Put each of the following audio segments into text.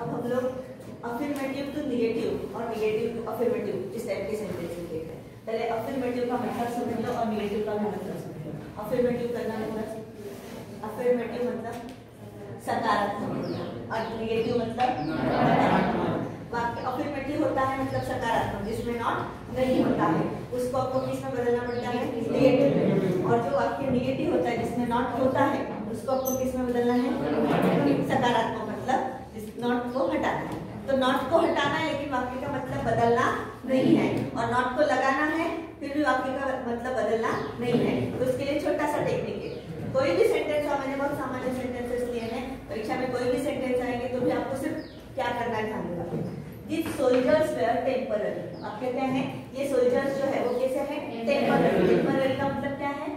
अब हम लोग अफर्मेटिव टू निगेटिव और निगेटिव टू अफर्मेटिव इस टाइप के सेंटेंस हैं। पहले अफर्मेटिव का मतलब समझ लो और निगेटिव का मतलब समझ लो। अफर्मेटिव करना मतलब? अफर्मेटिव मतलब? सकारात्मक। और निगेटिव मतलब? नकारात्मक वाक्य अफर्मेटिव होता है मतलब सकारात्मक, जिसमें नॉट नहीं होता है। उसको आपको किसमें बदलना पड़ता है? निगेटिव और जो वाक्य निगेटिव होता है, जिसमें नॉट होता है, उसको आपको किसमें बदलना है? सकारात्मक। नॉट को हटाना है। तो नॉट को हटाना है लेकिन वाक्य का मतलब बदलना नहीं है। और नॉट को लगाना है, फिर भी वाक्य का मतलब बदलना नहीं है। तो उसके लिए छोटा सा टेक्निक है। कोई भी सेंटेंस हो मैंने बहुत सामान्य सेंटेंसेस लिए हैं, परीक्षा में कोई भी सेंटेंस आएँगे तो भी आपको सिर्फ़ क्या करना है रखना दिस सोल्जर्स वेयर टेम्पररी आप कहते हैं, ये सोल्जर्स जो है, वो कैसे है? टेम्पररी टेम्पररी का मतलब क्या है?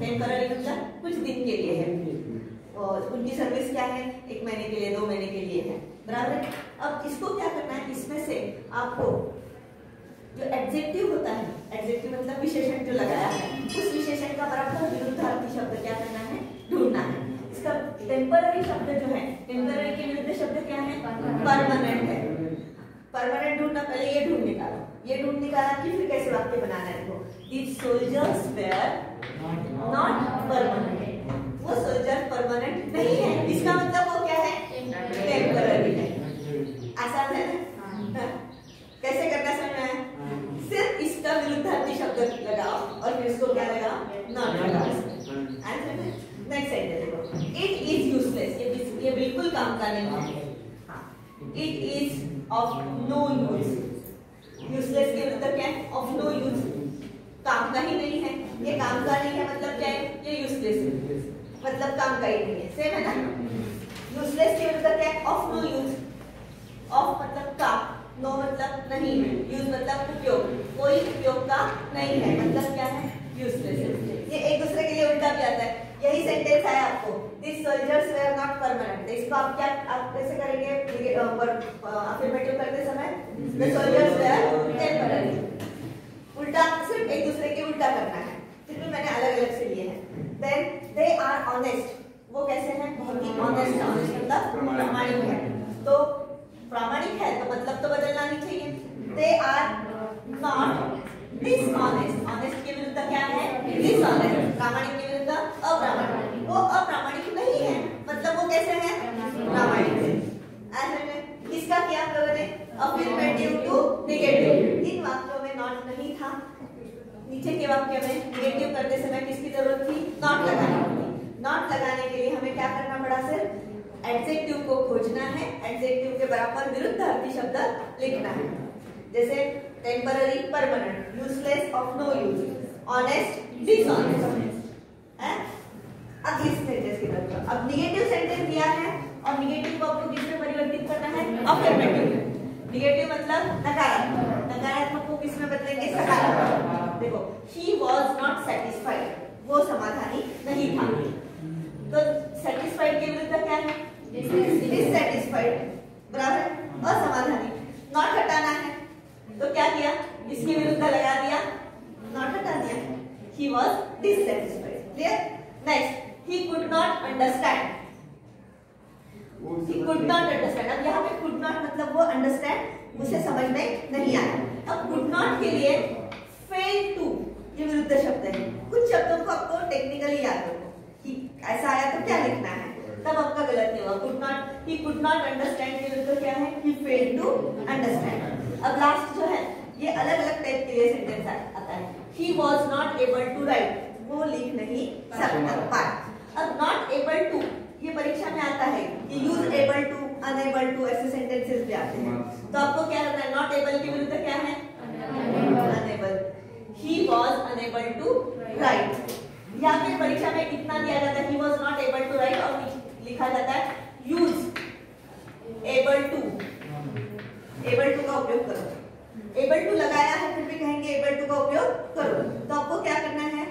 टेम्पररी मतलब कुछ दिन के लिए है। उनकी सर्विस क्या है? एक महीने के लिए दो महीने के लिए है। बराबर? अब इसको क्या करना है? इसमें से आपको जो एडजेक्टिव होता है एडजेक्टिव मतलब विशेषण जो लगाया है उस विशेषण का बराबर विरुद्धार्थी शब्द क्या करना है? ढूंढना है। इसका टेम्पररी शब्द जो है टेम्पररी के विरुद्ध शब्द क्या है? परमानेंट है। परमानेंट ढूंढना पहले ये ढूंढ निकालो। ये ढूंढ निकाला कि फिर कैसे वाक्य बनाना है देखो these soldiers were not permanent वो सोल्जर परमानेंट नहीं है। इसका मतलब वो क्या है? टेम्पररी है। आसान है ना? कैसे करना समझ में सिर्फ़ इसका विरुद्धार्थी शब्द लगाओ और फिर इसको क्या लगाओ? नॉट लगाओ। नेक्स्ट देखो। इट इज़ यूजलेस ये ये बिल्कुल काम का नहीं है। It is of no use useless के मतलब क्या है? ऑफ़ नो यूज़ काम का ही नहीं है। ये काम का नहीं है मतलब क्या है है? मतलब काम का ही नहीं है। सेम है ना? यूजलेस के मतलब क्या है? ऑफ़ नो यूज़ ऑफ़ मतलब का. नो मतलब नहीं. यूज़ मतलब उपयोग. कोई उपयोग का नहीं है। मतलब क्या है? यूजलेस ये एक दूसरे के लिए उल्टा भी आता है। यही सेंटेंस है आपको। This soldiers were not permanent इसको आप क्या आप कैसे करेंगे? अफर्मेटिव करते समय द सोल्जर्स वेयर टेम्पररी उल्टा सिर्फ़ एक दूसरे के उल्टा करना है। फिर भी मैंने अलग अलग से लिए हैं। देन दे आर ऑनेस्ट वो कैसे हैं? बहुत ही ऑनेस्ट ऑनेस्ट मतलब प्रामाणिक है। तो प्रामाणिक है तो मतलब तो बदलना नहीं चाहिए। They are not dishonest honest के विरुद्ध क्या है? डिसऑनेस्ट प्रामाणिक के विरुद्ध अप्रामाणिक। वो अप्रामाणिक नहीं है। मतलब वो कैसे है? प्रामाणिक है। इसका क्या लोगों ने अफर्मेटिव टू नेगेटिव इन वाक्यों में नॉट नहीं था। नीचे के वाक्य में नेगेटिव करते समय किसकी ज़रूरत थी? नॉट लगाने की नॉट लगाने के लिए हमें क्या करना पड़ा सिर्फ़ एडजेक्टिव को खोजना है। एडजेक्टिव के बराबर विरुद्ध अर्थी शब्द लिखना है। जैसे temporary permanent useless of no use honest dishonest है? अब निगेटिव सेंटेंस दिया है और निगेटिव को आपको किसमें परिवर्तित करना है? अफर्मेटिव निगेटिव मतलब नकारात्मक। नकारात्मक को किसमें बदलेंगे? सकारात्मक। देखो ही वाज नॉट सेटिस्फाइड वो समाधानी नहीं था। तो सेटिस्फाइड के विरुद्ध क्या है? डिससेटिस्फाइड बराबर? असमाधानी। नॉट हटाना है। तो क्या किया? इसके विरुद्ध लगा दिया। नॉट हटा दिया he was dissatisfied clear next he could not understand he could not understand. अब यहाँ पे could not मतलब वो understand, उसे समझ में नहीं आया। अब could not के लिए fail to ये विरुद्ध शब्द है कुछ शब्दों को आपको टेक्निकली याद रखो कि ऐसा आया तो क्या लिखना है तब आपका गलत नहीं हुआ could not, he could not understand के विरुद्ध क्या है? He failed to understand. अब लास्ट जो है, ये अलग अलग टाइप के लिए सेंटेंस आता है. He was not able to write वो लिख नहीं सकता. पार अब नॉट एबल टू ये परीक्षा में आता है कि use able to unable to ऐसे सेंटेंसेस भी आते हैं. तो आपको क्या करना है नॉट एबल के विरुद्ध क्या है? Unable he was unable to write या फिर परीक्षा में कितना दिया जाता है? He was not able to write और लिखा जाता है use able to able to का उपयोग करो। एबल टू लगाया है फिर भी कहेंगे एबल टू का उपयोग करो। तो आपको क्या करना है?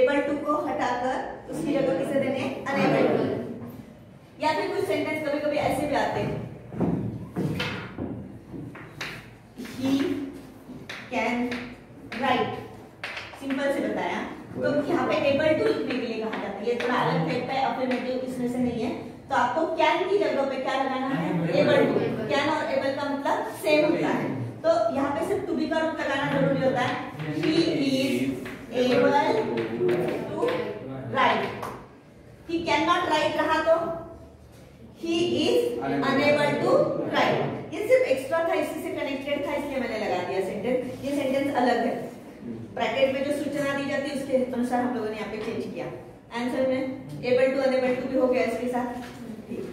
एबल टू को हटाकर उसकी जगह किसे देने? अनेबल टू या फिर कुछ सेंटेंस कभी कभी ऐसे भी आते हैं। ही कैन राइट सिंपल से बताया। तो यहाँ पे एबल टू लिखने के लिए कहा जाता है। ये थोड़ा अलग टाइप का अफर्मेटिव इसमें से नहीं है। तो आपको कैन की जगह पे क्या लगाना है? एबल टू कैन और एबल का मतलब सेम होता है। तो यहाँ पे सिर्फ़ टू बी का रूप लगाना ज़रूरी होता है। He is able to write he can not write रहा तो? He is unable to write ये सिर्फ़ एक्स्ट्रा था इसी से कनेक्टेड था इसलिए मैंने लगा दिया सेंटेंस ये सेंटेंस अलग है। ब्रैकेट में जो सूचना दी जाती है उसके अनुसार हम लोगों ने यहाँ पे चेंज किया। आंसर में एबल टू अनेबल टू भी हो गया इसके साथ। ठीक।